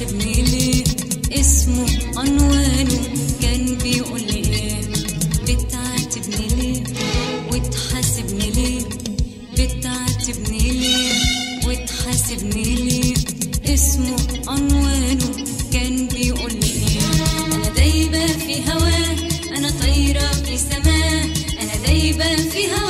سابني ليه اسمه عنوانه كان بيقول إيه؟ بتعاتبني ليه وتحاسبني ليه بتعاتبني ليه وتحاسبني ليه اسمه عنوانه كان بيقول إيه؟ أنا دايبة في هواه أنا طايرة في سماه أنا دايبة في هواه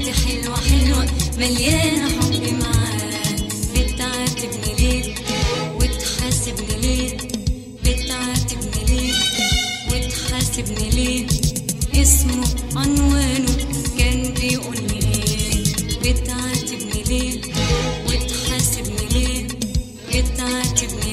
حياتي حلوة حلوة مليانة حب معاك. بتعاتبني ليه؟ وتحاسبني ليه؟ بتعاتبني ليه؟ وتحاسبني ليه؟ اسمه عنوانه كان بيقول لي إيه؟ بتعاتبني ليه؟ وتحاسبني ليه؟ بتعاتبني